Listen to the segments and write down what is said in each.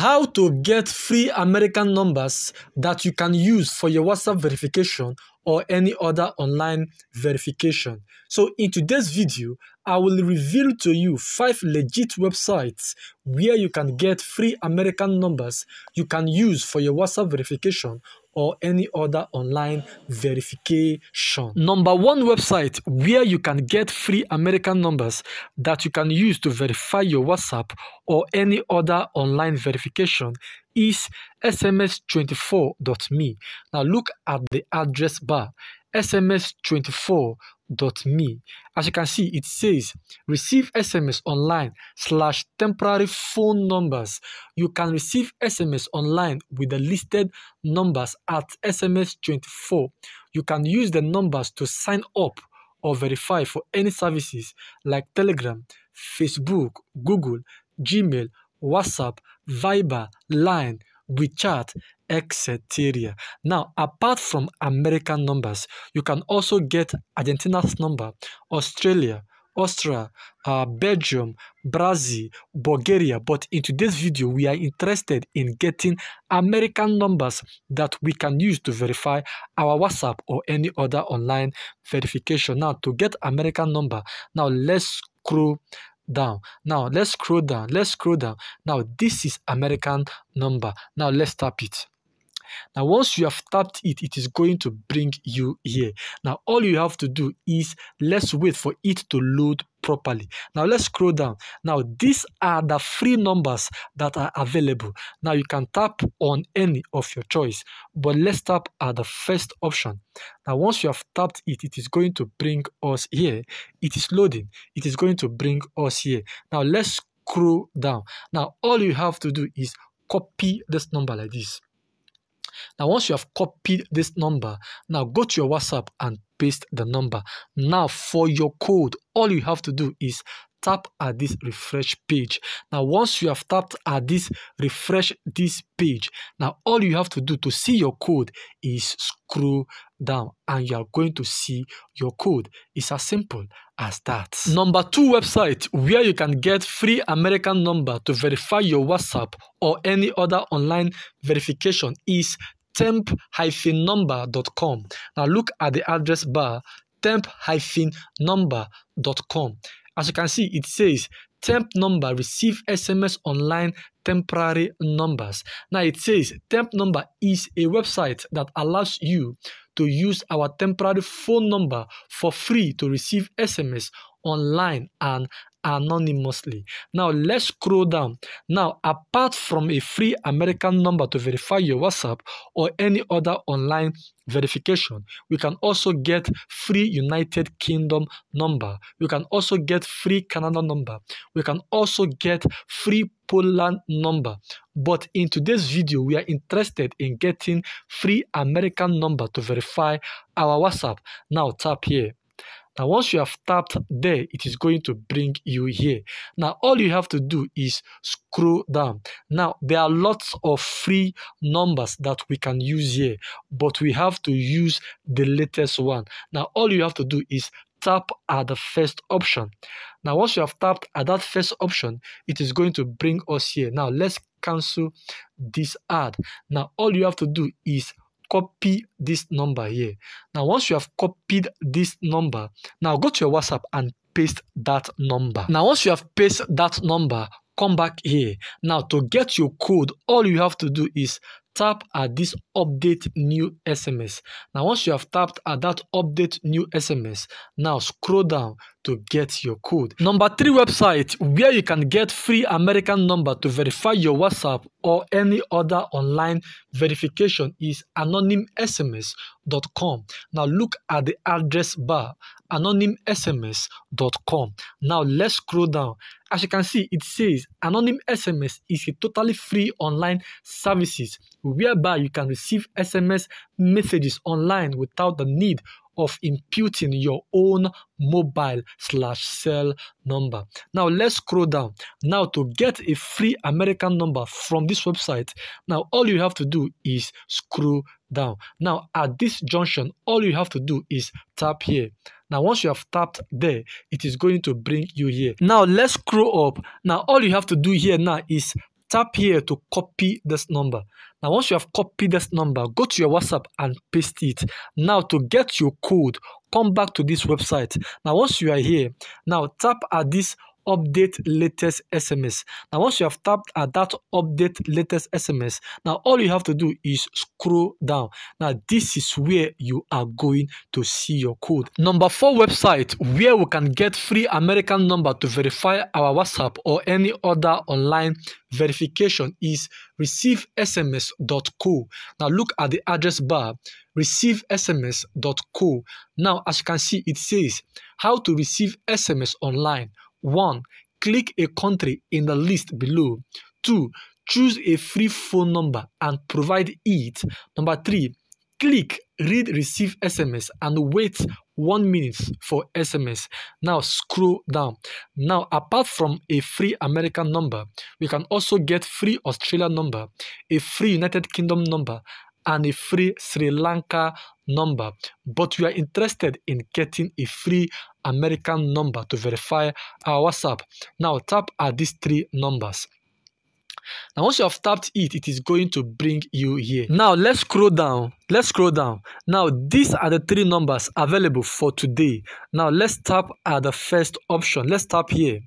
How to get free American numbers that you can use for your WhatsApp verification or any other online verification. So in today's video, I will reveal to you five legit websites where you can get free American numbers you can use for your WhatsApp verification or any other online verification. Number one website where you can get free American numbers that you can use to verify your WhatsApp or any other online verification is sms24.me. Now look at the address bar sms24.me. As you can see, it says receive SMS online slash temporary phone numbers. You can receive SMS online with the listed numbers at SMS24. You can use the numbers to sign up or verify for any services like Telegram, Facebook, Google, Gmail, WhatsApp, Viber, Line, WeChat, etc. Now, apart from American numbers, you can also get Argentina's number, Australia, Austria, uh, Belgium, Brazil, Bulgaria. But in today's video, we are interested in getting American numbers that we can use to verify our WhatsApp or any other online verification. Now, to get American number, now let's scroll down. Now let's scroll down. Let's scroll down. Now this is american number. Now let's tap it. Now, once you have tapped it, it is going to bring you here. Now, all you have to do is let's wait for it to load properly. Now, let's scroll down. Now, these are the free numbers that are available. Now, you can tap on any of your choice, but let's tap at the first option. Now, once you have tapped it, it is going to bring us here. It is loading. It is going to bring us here. Now, let's scroll down. Now, all you have to do is copy this number like this now, once you have copied this number, now go to your WhatsApp and paste the number. Now, for your code, all you have to do is tap at this refresh page. Now once you have tapped at this refresh this page now all you have to do to see your code is scroll down and you are going to see your code. It's as simple as that. Number two website where you can get free american number to verify your whatsapp or any other online verification is temp-number.com. Now look at the address bar temp-number.com. As you can see, it says temp number receive SMS online temporary numbers. Now it says temp number is a website that allows you to use our temporary phone number for free to receive SMS online and anonymously. Now let's scroll down. Now, apart from a free American number to verify your WhatsApp or any other online verification, we can also get free United Kingdom number. We can also get free Canada number. We can also get free Poland number. But in today's video, we are interested in getting free American number to verify our WhatsApp. Now tap here. Now, once you have tapped there, it is going to bring you here. Now, all you have to do is scroll down. Now, there are lots of free numbers that we can use here, but we have to use the latest one. Now, all you have to do is tap at the first option. Now, once you have tapped at that first option, it is going to bring us here. Now, let's cancel this ad. Now, all you have to do is copy this number here. Now, once you have copied this number, now go to your WhatsApp and paste that number. Now, once you have pasted that number, come back here. Now, to get your code, all you have to do is tap at this update new SMS. Now, once you have tapped at that update new SMS, now scroll down to get your code. Number three website where you can get free American number to verify your WhatsApp or any other online verification is anonymsms.com. Now look at the address bar anonymsms.com. Now let's scroll down. As you can see, it says Anonym SMS is a totally free online services whereby you can receive SMS messages online without the need of imputing your own mobile slash cell number. Now let's scroll down. Now to get a free American number from this website, now all you have to do is scroll down. Now at this junction, all you have to do is tap here. Now once you have tapped there, it is going to bring you here. Now let's scroll up. Now all you have to do here now is tap here to copy this number. Now, once you have copied this number, go to your WhatsApp and paste it. Now, to get your code, come back to this website. Now, once you are here, now tap at this update latest SMS. Now, once you have tapped at that update latest SMS, now all you have to do is scroll down. Now, this is where you are going to see your code. Number four website where we can get free American number to verify our WhatsApp or any other online verification is receivesms.co. Now, look at the address bar receivesms.co. Now, as you can see, it says how to receive SMS online. 1. Click a country in the list below. 2. Choose a free phone number and provide it. Number 3. Click read receive SMS and wait one minute for SMS. Now scroll down. Now apart from a free American number, we can also get free Australian number, a free United Kingdom number, and a free Sri Lanka number, but we are interested in getting a free American number to verify our WhatsApp. Now tap at these three numbers. Now once you have tapped it, it is going to bring you here. Now let's scroll down. Let's scroll down. Now these are the three numbers available for today. Now let's tap at the first option. Let's tap here.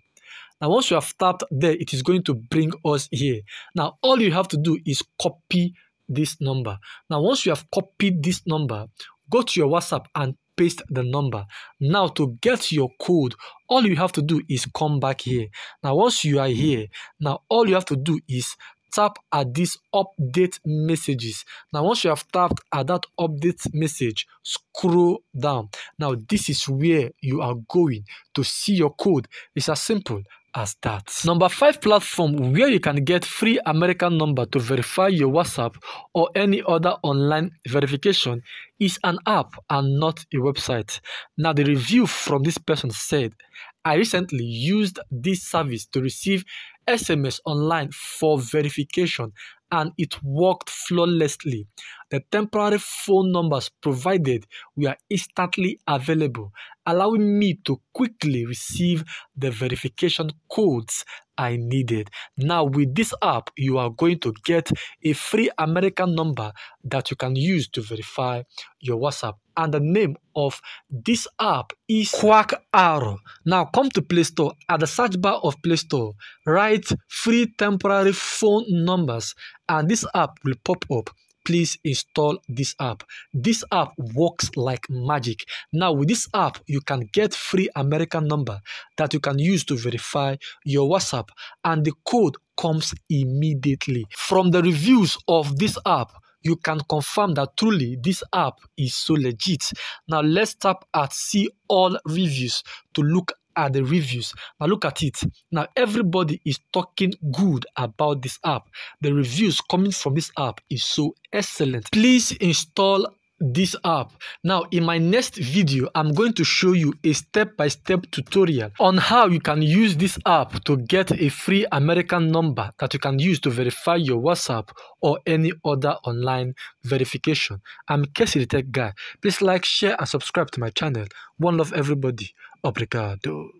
Now once you have tapped there, it is going to bring us here. Now all you have to do is copy this number. Now, once you have copied this number, go to your WhatsApp and paste the number. Now, to get your code, all you have to do is come back here. Now, once you are here, now all you have to do is tap at this update messages. Now, once you have tapped at that update message, scroll down. Now, this is where you are going to see your code. It's as simple as that. Number five platform where you can get free American number to verify your WhatsApp or any other online verification is an app and not a website. Now, the review from this person said, I recently used this service to receive SMS online for verification and it worked flawlessly. The temporary phone numbers provided were instantly available, allowing me to quickly receive the verification codes I needed. Now, with this app, you are going to get a free American number that you can use to verify your WhatsApp. And the name of this app is Quack Arrow. Now, come to Play Store. At the search bar of Play Store, write free temporary phone numbers, and this app will pop up please install this app. This app works like magic. Now with this app, you can get free American number that you can use to verify your WhatsApp and the code comes immediately. From the reviews of this app, you can confirm that truly this app is so legit. Now let's tap at see all reviews to look are the reviews. Now look at it. Now everybody is talking good about this app. The reviews coming from this app is so excellent. Please install this app. Now in my next video, I'm going to show you a step-by-step -step tutorial on how you can use this app to get a free American number that you can use to verify your WhatsApp or any other online verification. I'm KC the Tech Guy. Please like, share and subscribe to my channel. One love everybody. Obrigado.